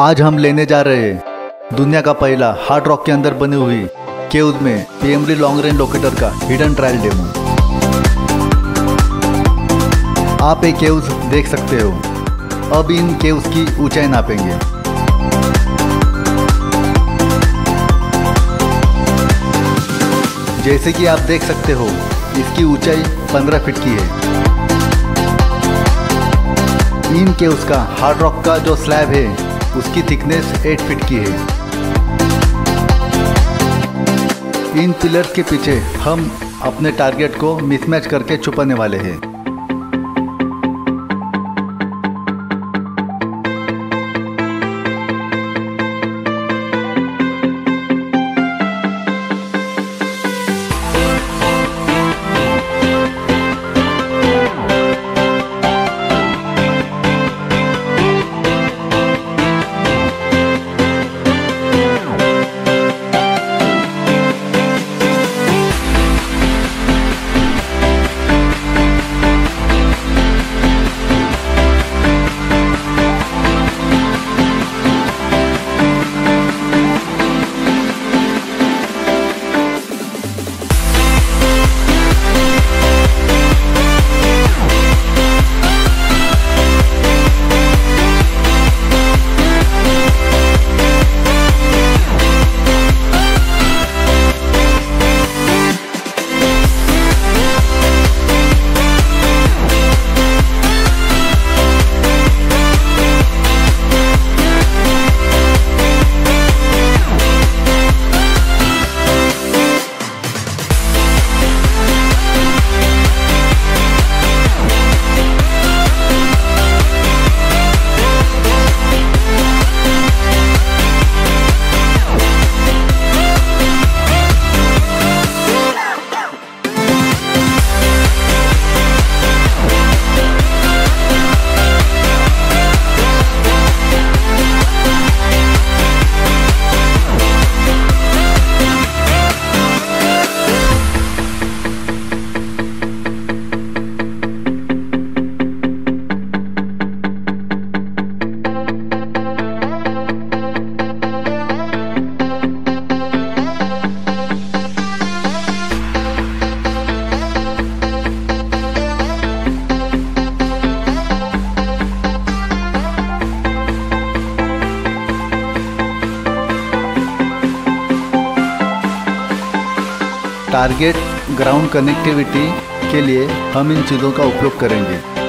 आज हम लेने जा रहे हैं। दुनिया का पहला हार्ड रॉक के अंदर बनी हुई केव्स में पीएमडी लॉन्ग रेंज लोकेटर का हिडन ट्रायल डेमो आप ये केव्स देख सकते हो। अब इन केव्स की ऊंचाई नापेंगे। जैसे कि आप देख सकते हो, इसकी ऊंचाई 15 फीट की है। इन के उसका हार्ड रॉक का जो स्लैब है उसकी थिकनेस 8 फीट की है। इन पिलर्स के पीछे हम अपने टारगेट को मिसमैच करके छुपाने वाले हैं। टारगेट ग्राउंड कनेक्टिविटी के लिए हम इन चीज़ों का उपयोग करेंगे।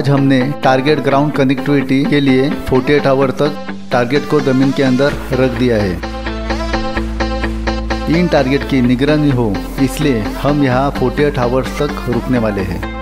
आज हमने टारगेट ग्राउंड कनेक्टिविटी के लिए 48 आवर तक टारगेट को ज़मीन के अंदर रख दिया है। इन टारगेट की निगरानी हो, इसलिए हम यहाँ 48 आवर्स तक रुकने वाले हैं।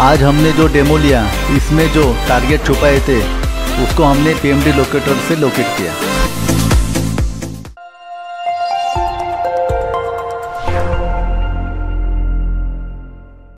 आज हमने जो डेमो लिया, इसमें जो टारगेट छुपाए थे, उसको हमने पीएमडी लोकेटर से लोकेट किया।